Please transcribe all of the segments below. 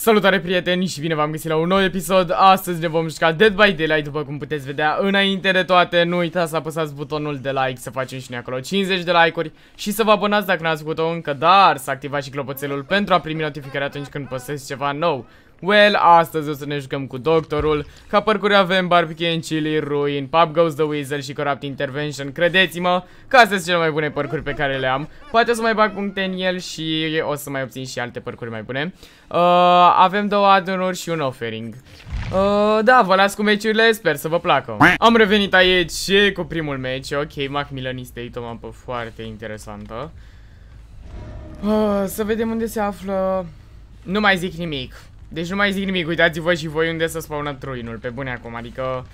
Salutare prieteni și bine v-am găsit la un nou episod. Astăzi ne vom juca Dead by Daylight După cum puteți vedea Înainte de toate. Nu uitați să apăsați butonul de like Să facem și noi acolo 50 de like-uri Și să vă abonați dacă n-ați făcut-o încă. Dar să activați și clopoțelul Pentru a primi notificare atunci când postez ceva nou Well, astăzi o să ne jucăm cu doctorul. Ca părcuri avem Barbecue and Chili, Ruin, Pub Goes the Weasel și Corrupt Intervention. Credeți-mă că astea sunt cele mai bune părcuri pe care le am. Poate o să mai bag puncte în el și o să mai obțin și alte părcuri mai bune. Uh, Avem două adunuri și un offering. Uh, Da, vă las cu meciurile, sper să vă placă. Am revenit aici și cu primul meci. Ok, Macmillan este o mapă foarte interesantă. Uh, Să vedem unde se află. Nu mai zic nimic deci nu mai zic nimic, uitați-vă și voi unde să spawnă truinul, pe bune acum, adică...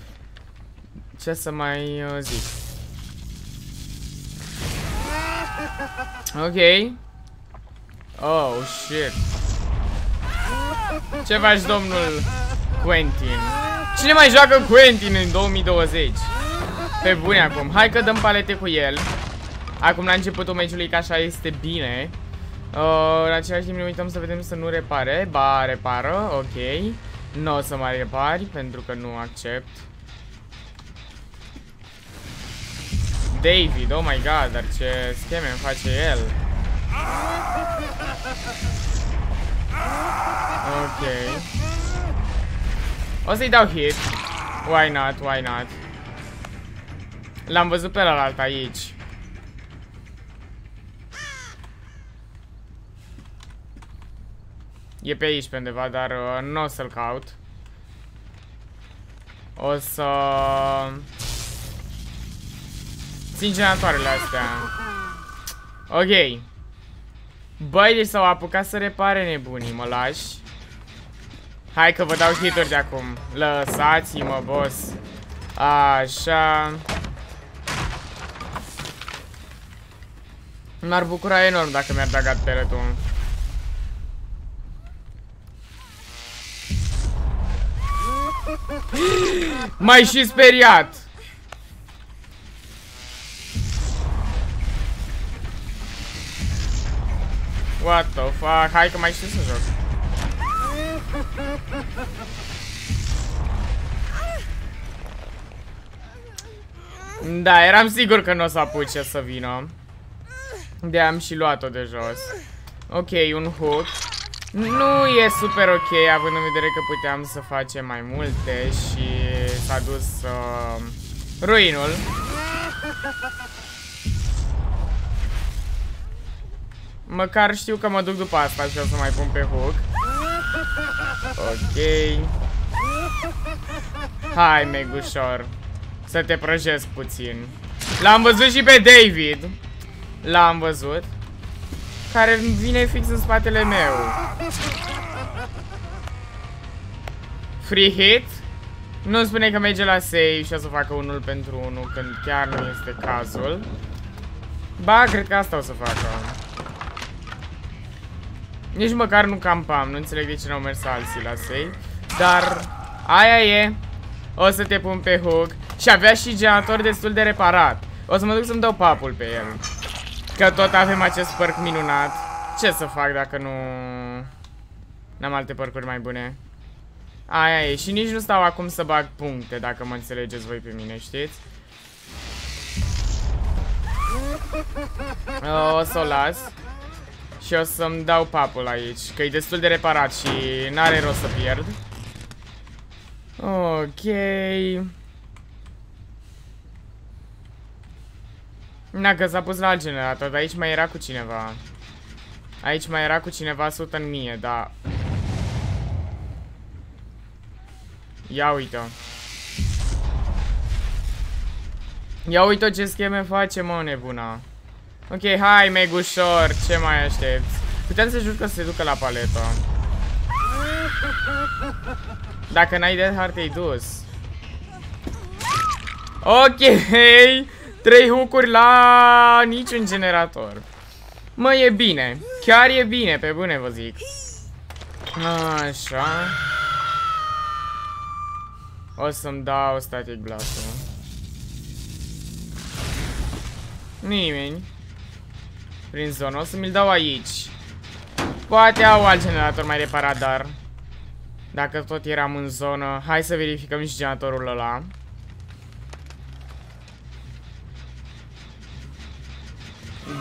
Ce să mai uh, zic? Ok. Oh, shit. Ce faci, domnul Quentin? Cine mai joacă Quentin în 2020? Pe bune acum. Hai că dăm palete cu el. Acum la începutul meciului, că așa este bine. Uh, în același timp ne uităm să vedem să nu repare. Ba, repară, ok. Nu o să mai repari, pentru că nu accept. David, oh my god, dar ce scheme îmi face el. Ok. O să-i dau hit. Why not, why not? L-am văzut pe la alt aici. E pe aici pe undeva, dar uh, nu o să-l caut. O să... Țin generatoarele astea. Ok. Băi, deci s-au apucat să repare nebunii, mă lași. Hai că vă dau hituri de acum. Lăsați-mă, boss. Așa. M-ar bucura enorm dacă mi-ar da gat peretul. Mai și speriat. What the fuck? Hai că mai știu să joc. Da, eram sigur că nu o să apuce să vină. De am și luat-o de jos. Ok, un hook. Nu e super ok, având în vedere că puteam să facem mai multe și s-a dus uh, ruinul. Măcar știu că mă duc după asta și o să mai pun pe hook. Ok. Hai, megușor. Să te prăjesc puțin. L-am văzut și pe David. L-am văzut care vine fix în spatele meu. Free hit? Nu spune că merge la save și o să facă unul pentru unul când chiar nu este cazul. Ba, cred că asta o să facă. Nici măcar nu campam, nu înțeleg de ce n-au mers alții la save. Dar aia e. O să te pun pe hook. Și avea și generator destul de reparat. O să mă duc să-mi dau papul pe el. Că tot avem acest părc minunat. Ce să fac dacă nu... N-am alte părcuri mai bune. Aia e. Și nici nu stau acum să bag puncte, dacă mă înțelegeți voi pe mine, știți? O să o las. Și o să-mi dau papul aici, că e destul de reparat și n-are rost să pierd. Ok. Na, că s-a pus la alt generator, dar aici mai era cu cineva. Aici mai era cu cineva 100 în mie, da. Ia uite-o. Ia uite ce scheme face, mă, nebuna. Ok, hai, megușor, ce mai aștepți? Putem să jur că se ducă la paletă. Dacă n-ai de hard, te-ai dus. Ok, Trei hucuri la niciun generator. Mă, e bine. Chiar e bine, pe bune vă zic. Așa. O să-mi dau static blast Nimeni. Prin zonă. O să mi-l dau aici. Poate au alt generator mai reparat, dar... Dacă tot eram în zonă, hai să verificăm și generatorul ăla.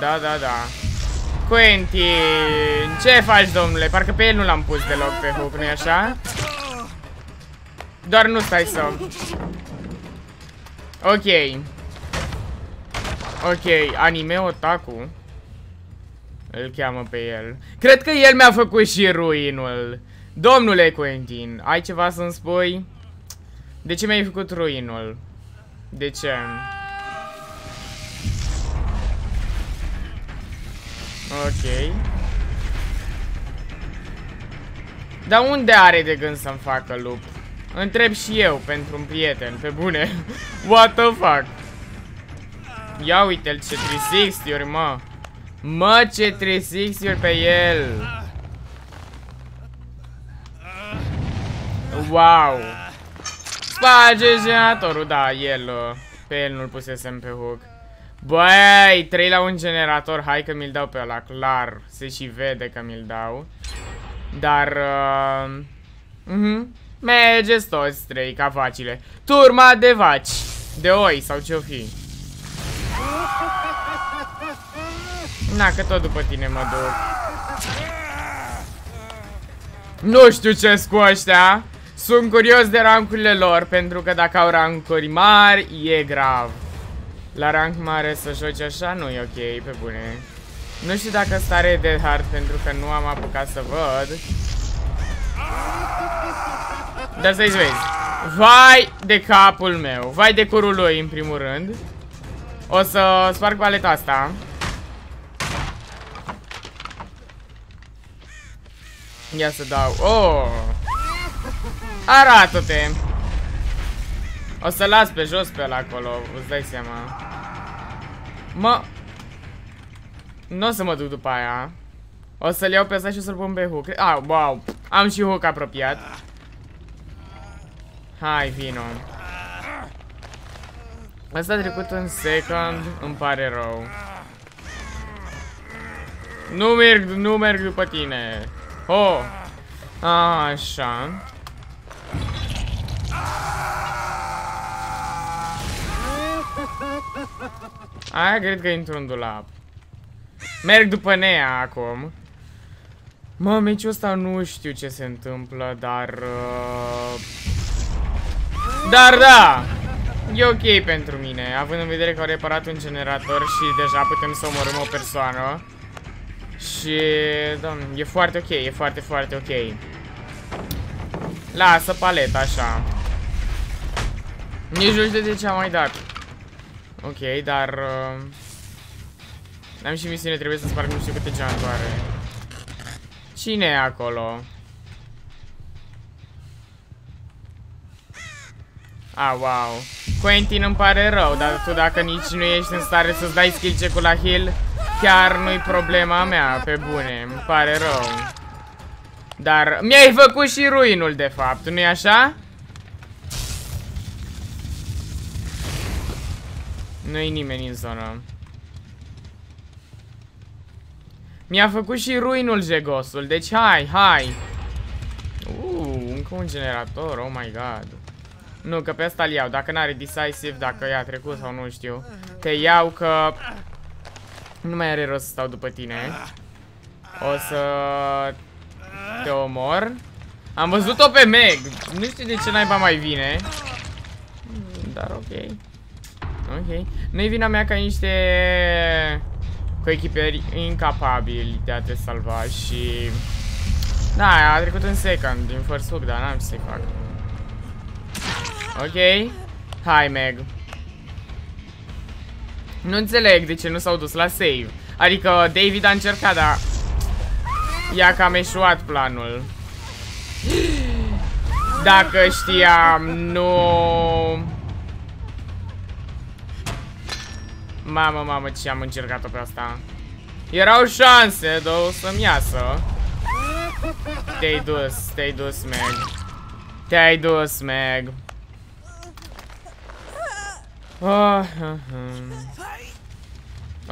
Da, da, da. Quentin, ce faci, domnule? Parcă pe el nu l-am pus deloc pe hook, nu-i așa? Doar nu stai să... Ok. Ok, anime otaku. Îl cheamă pe el. Cred că el mi-a făcut și ruinul. Domnule Quentin, ai ceva să-mi spui? De ce mi-ai făcut ruinul? De ce? Ok. Dar unde are de gând să-mi facă lup? Întreb și eu pentru un prieten, pe bune. What the fuck? Ia uite-l ce 360-uri, mă. Mă, ce 360-uri pe el. Wow. Sparge generatorul, da, el. Uh, pe el nu-l pusesem pe hook. Băi, 3 la un generator, hai că mi-l dau pe ăla, clar. Se și vede că mi-l dau. Dar... Uh, uh -huh. Mergeți toți trei ca vacile. Turma de vaci. De oi sau ce-o fi. Na, că tot după tine mă duc. Nu știu ce cu ăștia. Sunt curios de rancurile lor, pentru că dacă au rancuri mari, e grav. La rank mare să joci așa nu e ok, pe bune. Nu știu dacă stare de hard pentru că nu am apucat să văd. Dar să-i vezi. Vai de capul meu. Vai de curul lui, în primul rând. O să sparg paleta asta. Ia să dau. Oh! Arată-te! O să las pe jos pe ăla acolo, îți dai seama. Mă... Nu o să mă duc după aia. O să-l iau pe ăsta și o să-l pun pe hook. Ah, wow. Am și hook apropiat. Hai, vino. Asta a trecut în second, îmi pare rău. Nu merg, nu merg după tine. Oh! Așa. Aia cred că intru în dulap. Merg după Nea acum. Mă, meciul ăsta nu știu ce se întâmplă, dar... Uh... Dar da! E ok pentru mine, având în vedere că au reparat un generator și deja putem să omorâm o persoană. Și, domn, e foarte ok, e foarte, foarte ok. Lasă paleta, așa. Nici nu știu de ce am mai dat. Ok, dar... Uh, am și misiune, trebuie să sparg nu știu câte geantoare. Cine e acolo? Ah, wow. Quentin îmi pare rău, dar tu dacă nici nu ești în stare să-ți dai skill check-ul la heal, chiar nu-i problema mea, pe bune, îmi pare rău. Dar mi-ai făcut și ruinul, de fapt, nu-i așa? Nu-i nimeni în zonă. Mi-a făcut și ruinul jegosul, deci hai, hai. Uuu, încă un generator, oh my god. Nu, că pe asta îl iau, dacă n-are decisive, dacă i-a trecut sau nu știu. Te iau că... Nu mai are rost să stau după tine. O să... Te omor. Am văzut-o pe Meg. Nu știu de ce naiba mai vine. Dar ok. Ok. Nu-i vina mea ca niște coechiperi incapabili de a te salva și... Da, a trecut în second, din first hook, dar n-am ce să-i fac. Ok. Hai, Meg. Nu înțeleg de ce nu s-au dus la save. Adică David a încercat, dar... Ia că am eșuat planul. Dacă știam, nu... Mamă, mamă, ce am încercat-o pe asta. Erau șanse, două să-mi iasă. Te-ai dus, te-ai dus, Meg. Te-ai dus, Meg. Oh, uh, uh.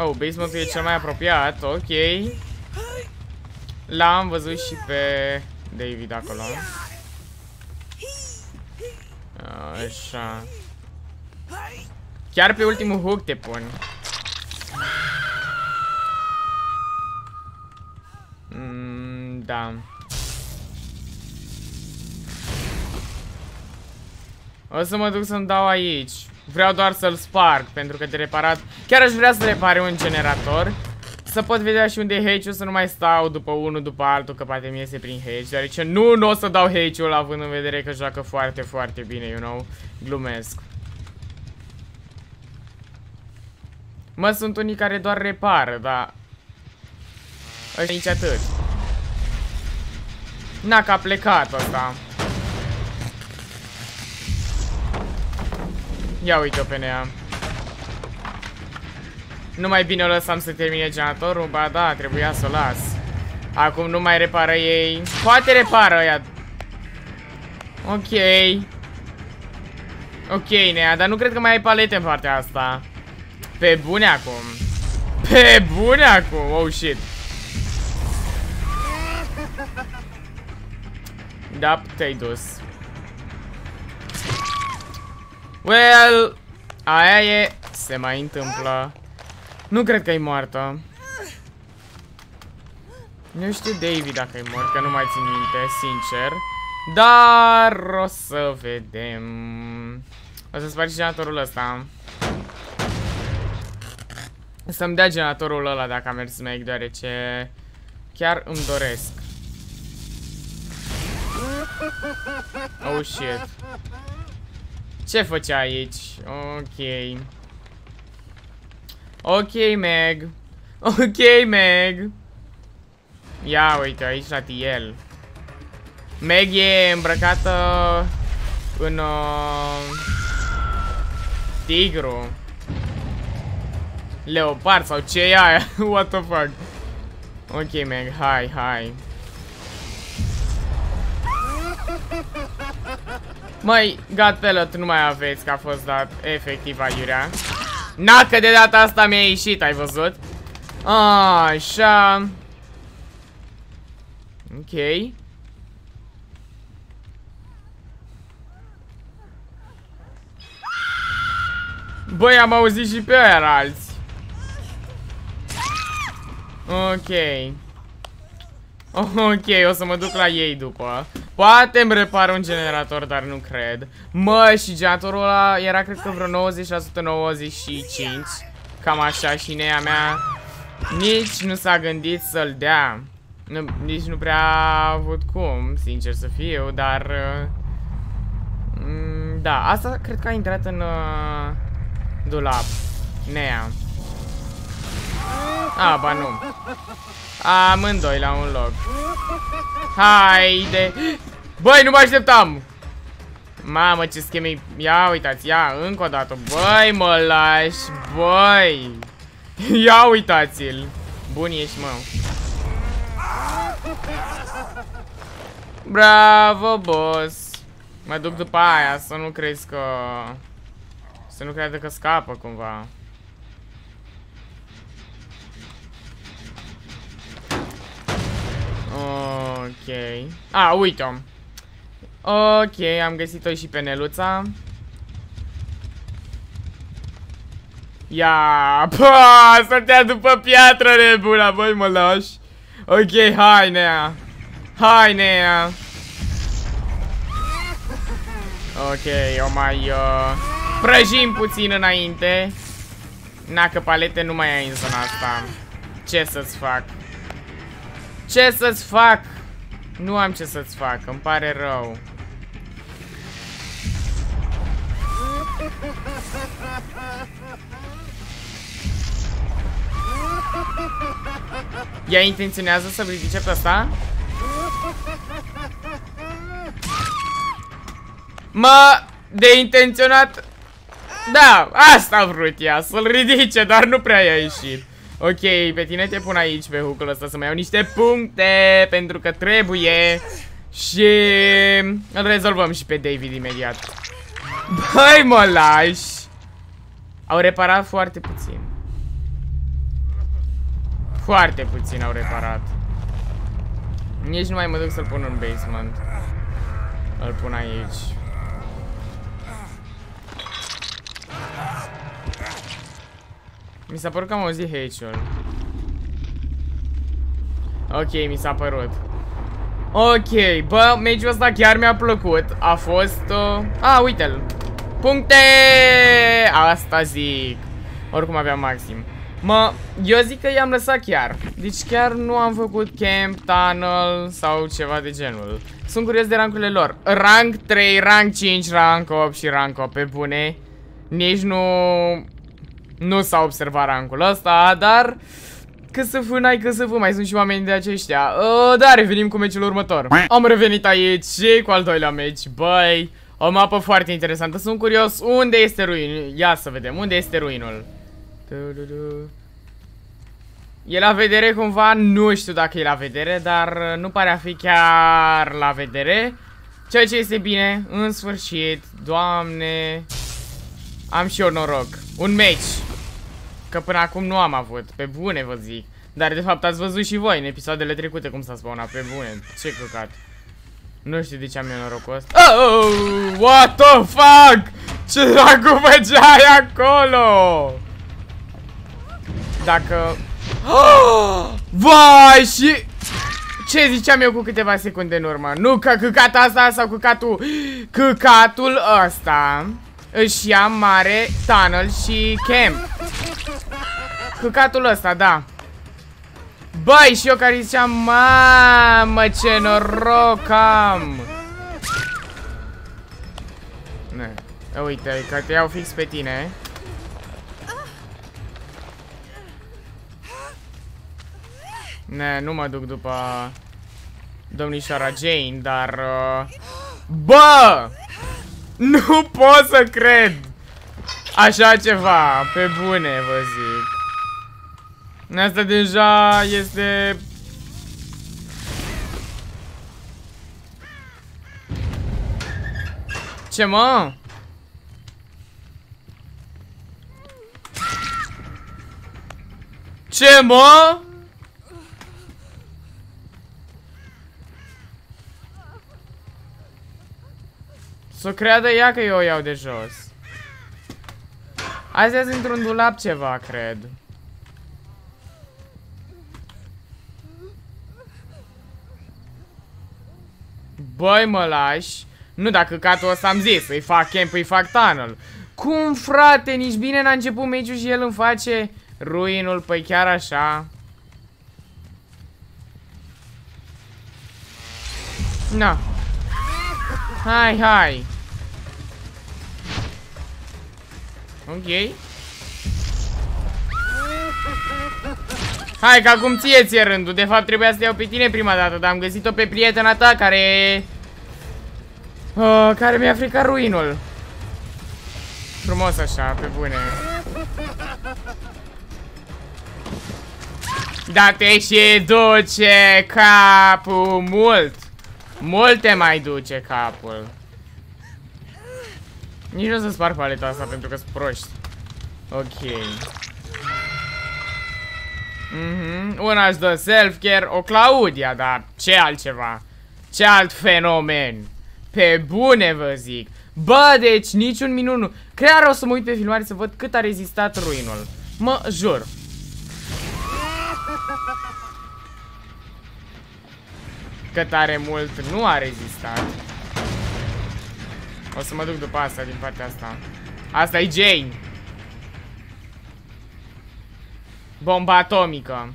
oh basementul e cel mai apropiat, ok. L-am văzut și pe David acolo. Așa. Chiar pe ultimul hook te pun. Mm, da. O să mă duc să-mi dau aici. Vreau doar să-l sparg, pentru că de reparat... Chiar aș vrea să repare un generator. Să pot vedea și unde e h să nu mai stau după unul după altul, că poate mi iese prin H, deoarece nu, nu o să dau H-ul având în vedere că joacă foarte, foarte bine, you know? Glumesc. Mă, sunt unii care doar repară, dar... Ăștia nici atât. Na, că a plecat ăsta. Ia uite-o pe nea. Nu mai bine o lăsam să termine generatorul? Ba da, trebuia să o las. Acum nu mai repară ei. Poate repară ea. Ok. Ok, Nea, dar nu cred că mai ai palete în partea asta. Pe bune acum. Pe bune acum. Oh, shit. Da, te-ai dus. Well, aia e. Se mai întâmplă. Nu cred că e moartă. Nu știu David dacă e mort, că nu mai țin minte, sincer. Dar o să vedem. O să spargi generatorul ăsta. Să-mi dea generatorul ăla dacă a mers Meg, deoarece chiar îmi doresc. Oh shit. Ce făcea aici? Ok. Ok, Meg. Ok, Meg. Ia uite, aici la Tiel. Meg e îmbrăcată în uh, tigru. Leopard sau ce e aia? What the fuck? Ok, Meg, hai, hai. Măi, God Pellet nu mai aveți că a fost dat efectiv aiurea. Na, că de data asta mi-a ieșit, ai văzut? Așa. Ok. Băi, am auzit și pe aia alți. Ok. Ok, o să mă duc la ei după. Poate îmi repar un generator, dar nu cred. Mă, și generatorul ăla era cred că vreo 90-95. Cam așa și nea mea nici nu s-a gândit să-l dea. Nu, nici nu prea a avut cum, sincer să fiu, dar... Uh, da, asta cred că a intrat în uh, dulap. Nea. A, ba nu. Amândoi la un loc. Haide! Băi, nu mă așteptam! Mamă, ce scheme Ia uitați, ia, încă o dată. Băi, mă lași, băi! Ia uitați-l! Bun ești, mă. Bravo, boss! Mă duc după aia, să nu crezi că... Să nu crede că scapă cumva. Ok. A, uite-o. Ok, am găsit-o și pe Neluța. Ia, pa, stătea după piatră nebuna, băi mă lași. Ok, hai nea. Hai nea. Ok, o mai uh, prăjim puțin înainte. Na, că palete nu mai ai în zona asta. Ce să-ți fac? Ce să-ți fac? Nu am ce să-ți fac, îmi pare rău. Ea intenționează să ridice pe asta? Mă, de intenționat Da, asta a vrut ea, să-l ridice, dar nu prea i-a ieșit Ok, pe tine te pun aici pe hook ăsta să mai iau niște puncte Pentru că trebuie. Și îl rezolvăm și pe David imediat. Băi mă lași Au reparat foarte puțin. Foarte puțin au reparat. Nici nu mai mă duc să-l pun în basement. Îl pun aici Mi s-a părut că am auzit H-ul. Ok, mi s-a părut. Ok, bă, meciul ăsta chiar mi-a plăcut. A fost... Uh... A, uite-l. Puncte! Asta zic. Oricum aveam maxim. Mă, eu zic că i-am lăsat chiar. Deci chiar nu am făcut camp, tunnel sau ceva de genul. Sunt curios de rancurile lor. Rank 3, rank 5, rank 8 și rank 8 pe bune. Nici nu... Nu s-a observat rankul ăsta, dar... Că să fă, n-ai că să fă, mai sunt și oameni de aceștia. Uh, da, revenim cu meciul următor. Am revenit aici și cu al doilea meci, băi. O mapă foarte interesantă, sunt curios unde este ruinul. Ia să vedem, unde este ruinul. E la vedere cumva, nu știu dacă e la vedere, dar nu pare a fi chiar la vedere. Ceea ce este bine, în sfârșit, doamne, am și eu noroc. Un match. Că până acum nu am avut, pe bune vă zic. Dar de fapt ați văzut și voi în episoadele trecute cum s-a spawnat, pe bune, ce căcat. Nu știu de ce am eu norocul ăsta. Oh, what the fuck? Ce dracu făceai acolo? Dacă... Oh, vai și... Ce ziceam eu cu câteva secunde în urmă? Nu că căcata asta sau căcatul... Căcatul ăsta își ia mare tunnel și camp. Căcatul ăsta, da. Băi, și eu care ziceam, mamă, ce noroc am. Ne. Uite, că te iau fix pe tine. Ne, nu mă duc după domnișoara Jane, dar... Uh... Bă! Nu pot să cred! Așa ceva, pe bune vă zic. Asta deja este... Ce mă? Ce mă? Să creadă ea că eu o iau de jos. Azi azi într-un dulap ceva, cred. Băi, mă lași. Nu, dacă catul ăsta am zis, îi fac camp, îi fac tunnel. Cum, frate? Nici bine n-a început meciul și el îmi face ruinul, păi chiar așa. Na. Hai, hai. Ok. Hai, că acum ție ție rândul. De fapt, trebuia să te iau pe tine prima dată, dar am găsit-o pe prietena ta care... Uh, care mi-a fricat ruinul. Frumos așa, pe bune. Da, te și duce capul mult. Multe mai duce capul. Nici nu o să spar paleta asta pentru că sunt proști. Ok. Mhm, mm una își dă self-care, o Claudia, dar ce altceva? Ce alt fenomen? Pe bune vă zic. Bă, deci niciun minut nu. Crear o să mă uit pe filmare să văd cât a rezistat ruinul. Mă jur. Că tare mult nu a rezistat. O să mă duc după asta, din partea asta. Asta e Jane. Bomba atomică.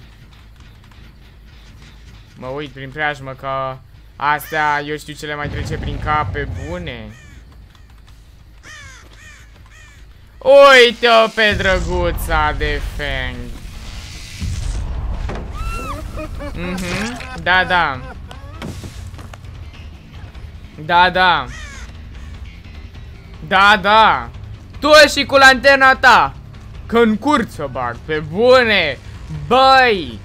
Mă uit prin preajmă că astea eu știu ce le mai trece prin cap pe bune. Uite-o pe drăguța de Feng. Mhm, mm da, da. Da, da. Da, da. Tu și cu lanterna ta. Că în curță bag, pe bune. Băi.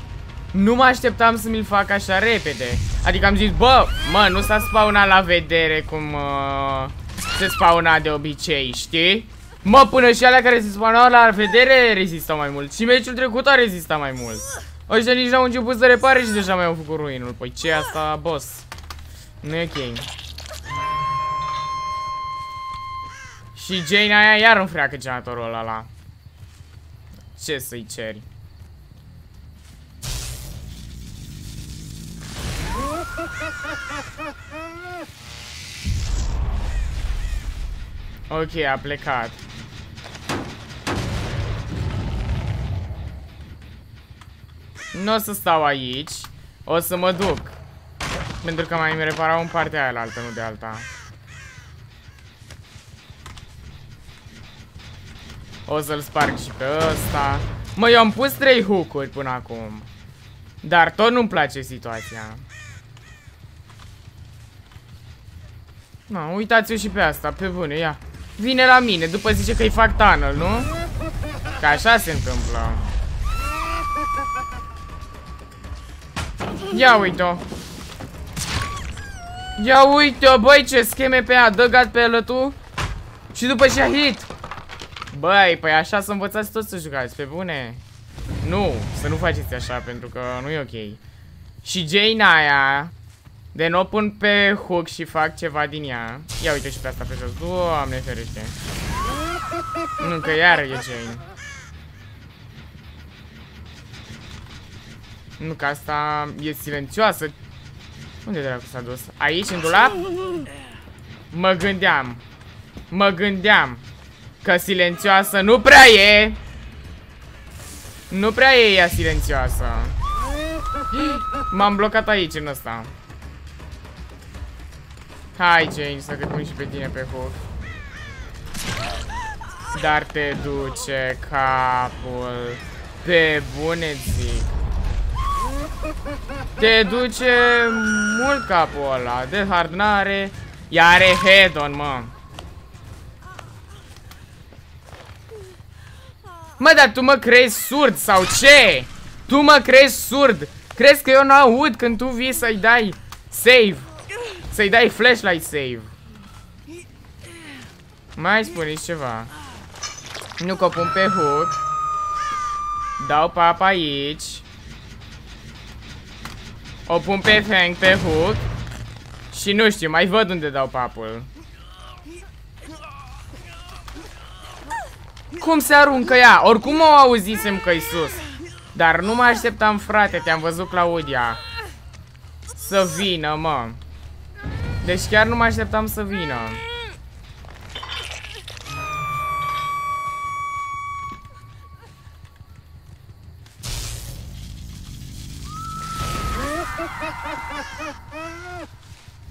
Nu mă așteptam să mi-l fac așa repede. Adică am zis, bă, mă, nu s-a spawnat la vedere cum uh, se spawna de obicei, știi? Mă, până și alea care se spawnau la vedere rezistau mai mult. Și meciul trecut a rezistat mai mult. Ăștia nici n-au început să repare și deja mai au făcut ruinul. Păi ce asta, boss? Nu e ok. Și Jane aia iar îmi freacă generatorul ăla la. Ce să-i ceri? Ok, a plecat. Nu o să stau aici. O să mă duc. Pentru că mai îmi reparau în partea aia altă, nu de alta. O să-l sparg și pe ăsta. Mă, eu am pus trei hook-uri până acum. Dar tot nu-mi place situația. Nu, uitați-o și pe asta, pe bune, ia. Vine la mine, după zice că-i fac tunnel, nu? Că așa se întâmplă. Ia uite-o. Ia uite-o, băi, ce scheme pe ea. Dă gat pe el tu. Și după ce a hit. Băi, păi așa să învățați toți să jucați, pe bune. Nu, să nu faceți așa, pentru că nu e ok. Și Jane aia, de nu o pun pe hook și fac ceva din ea. Ia uite și pe asta pe jos. Doamne ferește. Nu, că iar e Jane. Nu, că asta e silențioasă. Unde dracu s-a dus? Aici, în dulap? Mă gândeam. Mă gândeam. Că silențioasă nu prea e. Nu prea e ea silențioasă. M-am blocat aici, în ăsta. Hai, Jane, să te pun și pe tine pe hook. Dar te duce capul. Pe bune zic. Te duce mult capul ăla. De hard n-are. Iare head-on, mă. Mă, dar tu mă crezi surd sau ce? Tu mă crezi surd? Crezi că eu n-aud când tu vii să-i dai save? Să-i dai flashlight save. Mai spuneți ceva. Nu că pun pe hook. Dau papa aici. O pun pe Fang pe hook. Și nu știu, mai văd unde dau papul. Cum se aruncă ea? Oricum o auzisem că-i sus. Dar nu mă așteptam, frate, te-am văzut, Claudia. Să vină, mă. Deci chiar nu mă așteptam să vină.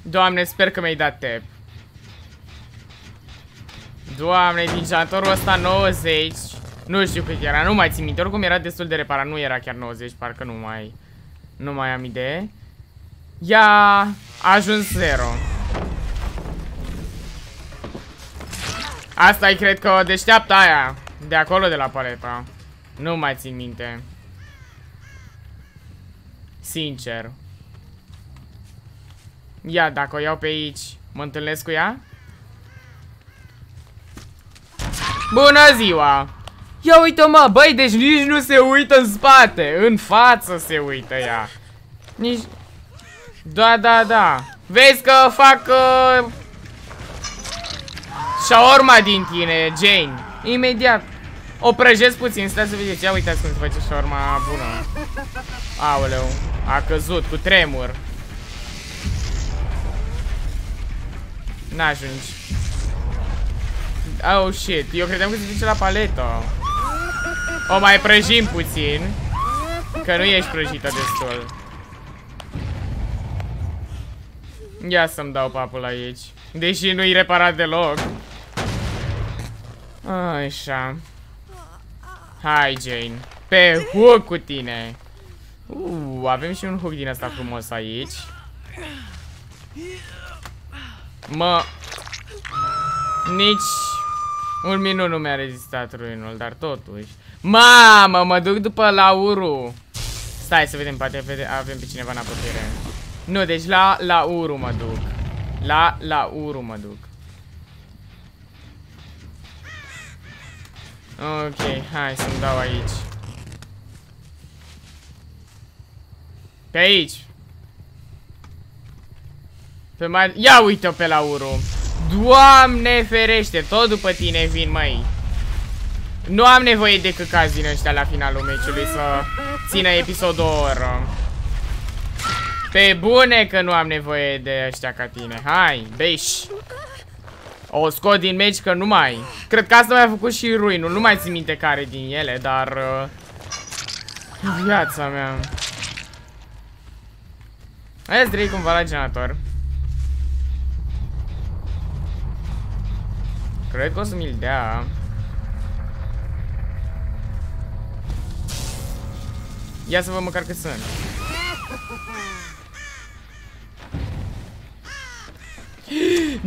Doamne, sper că mi-ai dat tap. Doamne, din jantorul ăsta 90 Nu știu cât era, nu mai țin minte. Oricum era destul de reparat, nu era chiar 90 Parcă nu mai Nu mai am idee. Ia a ajuns 0 Asta e cred că o deșteaptă aia De acolo de la paleta. Nu mai țin minte. Sincer. Ia, dacă o iau pe aici Mă întâlnesc cu ea? Bună ziua! Ia uite mă, băi, deci nici nu se uită în spate În față se uită ea. Nici... Da, da, da. Vezi că fac... Uh... Shaorma din tine, Jane. Imediat. O prăjesc puțin, stai să vedeți. Ia uitați cum se face shaorma bună. Aoleu, a căzut cu tremur. N-ajungi Oh shit, eu credeam că se duce la paletă. O mai prăjim puțin Că nu ești prăjită destul. Ia să-mi dau papul aici Deși nu-i reparat deloc. Așa. Hai Jane. Pe hook cu tine. Uh, Avem și un hook din asta frumos aici. Mă Nici un minut nu mi-a rezistat ruinul, dar totuși. Mamă, mă duc după Lauru. Stai să vedem, poate avem pe cineva în apropiere. Nu, deci la Lauru mă duc. La Lauru mă duc. Ok, hai să-mi dau aici. Pe aici. Pe mai... Ia uite-o pe Lauru. Doamne ferește, tot după tine vin, măi. Nu am nevoie de căcazi din ăștia la finalul meciului să țină episodul o oră. Pe bune că nu am nevoie de ăștia ca tine. Hai, beș. O scot din meci că nu mai. Cred că asta mi-a făcut și ruinul. Nu mai țin minte care din ele, dar... Uh, viața mea. Hai să trec cumva la generator. Cred că o să mi-l dea. Ia să văd măcar cât sunt.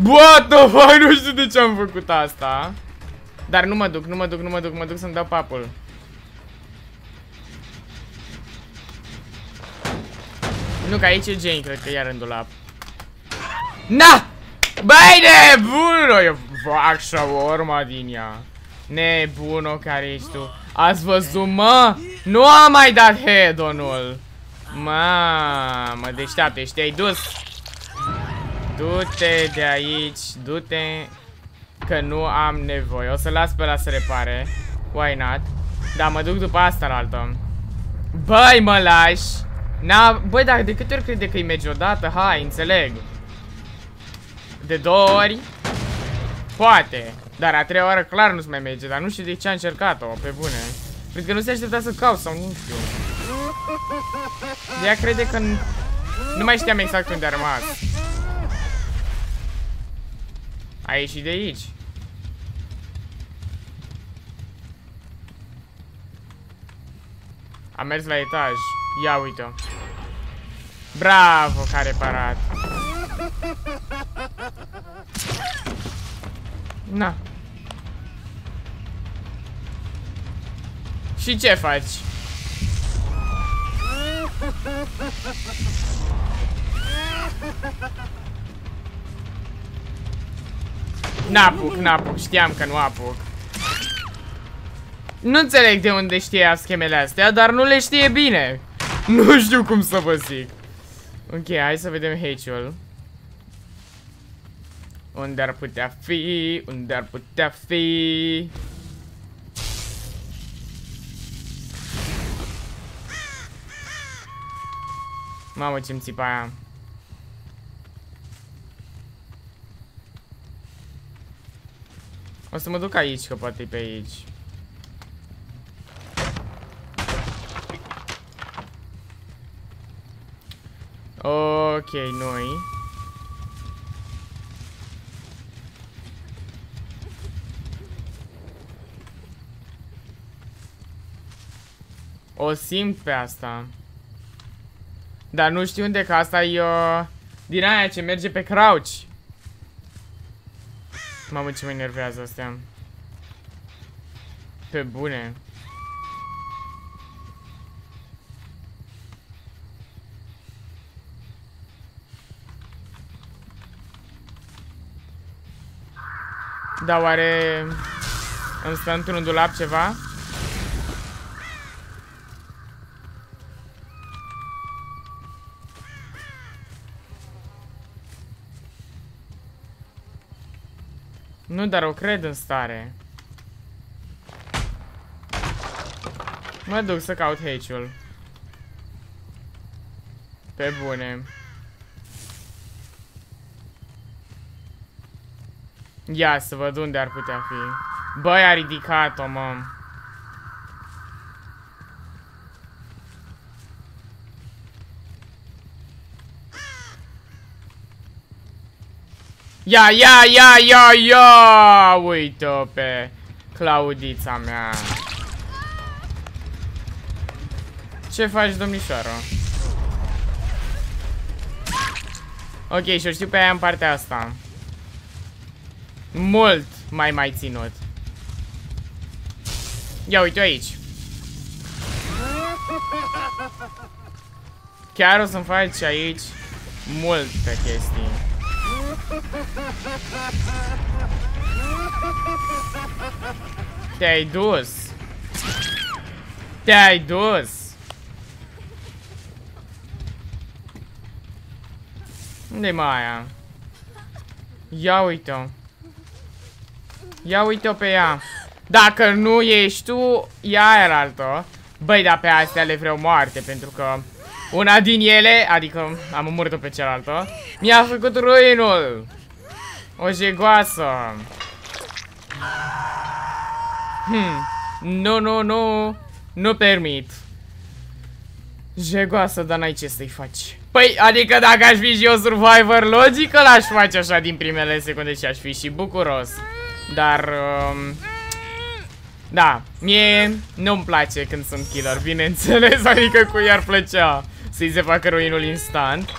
What the fuck? Nu știu de ce am făcut asta. Dar nu mă duc, nu mă duc, nu mă duc, mă duc să-mi dau papul. Nu, că aici e Jane, cred că e rândul la... Na! Băi, nebună! Eu fac șaorma din ea. Nebună care ești tu. Ați văzut, mă? Nu am mai dat head-on-ul. Mamă, deșteaptă, te-ai dus. Du-te de aici, du-te Că nu am nevoie O să las pe la să repare Why not? Da, mă duc după asta la altă Băi, mă lași Na, băi, dar de câte ori crede că-i merge odată? Hai, înțeleg De două ori? Poate Dar a treia oară clar nu-ți mai merge Dar nu știu de ce a încercat-o, pe bune Cred că nu se aștepta să caut sau nu știu Ea crede că Nu mai știam exact unde a rămas a ieșit de aici. A mers la etaj. Ia uite-o. Bravo, care parat. Na. Și ce faci? N-apuc, n-apuc, știam că nu apuc Nu înțeleg de unde știe schemele astea, dar nu le știe bine Nu știu cum să vă zic Ok, hai să vedem H-ul Unde ar putea fi? Unde ar putea fi? Mamă, ce-mi țipa aia O să mă duc aici, că poate e pe aici. Ok, noi. O simt pe asta. Dar nu știu unde, că asta e uh, din aia ce merge pe crouch. Mamă, ce mă enervează astea. Pe bune. Da, oare îmi stă într-un dulap ceva? Nu, dar o cred în stare. Mă duc să caut H-ul. Pe bune. Ia să văd unde ar putea fi. Băi, a ridicat-o, mă. Ia, ia, ia, ia, ia! Uite-o pe Claudița mea. Ce faci, domnișoară? Ok, și-o știu pe aia în partea asta. Mult mai mai ținut. Ia uite aici. Chiar o să-mi faci aici multe chestii. Te-ai dus. Te-ai dus. Unde-i mai aia? Ia uite-o. Ia uite-o pe ea. Dacă nu ești tu, ea era altă. Băi, dar pe astea le vreau moarte, pentru că una din ele, adică am omorât-o pe cealaltă, mi-a făcut ruinul. O jegoasă. Hmm. Nu, nu, nu. Nu permit. Jegoasă, dar n-ai ce să-i faci. Păi, adică dacă aș fi și eu survivor, logic că l-aș face așa din primele secunde și aș fi și bucuros. Dar... Um, da, mie nu-mi place când sunt killer, bineînțeles, adică cu i-ar plăcea să-i se facă ruinul instant.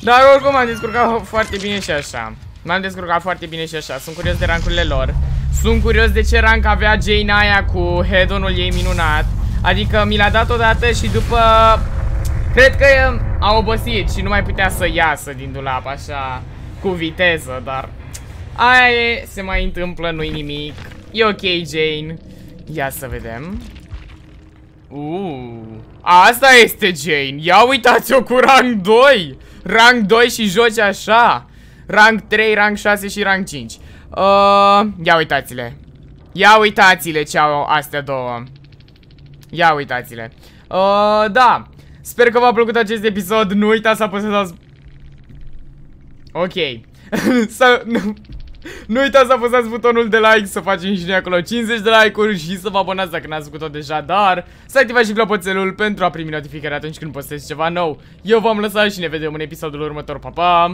Dar oricum m-am descurcat foarte bine și așa. M-am descurcat foarte bine și așa, sunt curios de rancurile lor. Sunt curios de ce rank avea Jane aia cu head-on-ul ei minunat. Adică mi l-a dat odată și după... Cred că a obosit și nu mai putea să iasă din dulap așa cu viteză, dar... Aia e, se mai întâmplă, nu-i nimic. E ok, Jane. Ia să vedem. Uh, asta este Jane. Ia uitați-o cu rang 2. Rang 2 și joci așa. Rang 3, rang 6 și rang 5. Uh, ia uitați-le. Ia uitați-le ce au astea două. Ia uitați-le. Uh, da. Sper că v-a plăcut acest episod. Nu uitați să apăsați... Ok. să... Nu uitați să apăsați butonul de like, să facem și noi acolo 50 de like-uri și să vă abonați dacă n-ați făcut-o deja, dar să activați și clopoțelul pentru a primi notificări atunci când postez ceva nou. Eu v-am lăsat și ne vedem în episodul următor, pa, pa!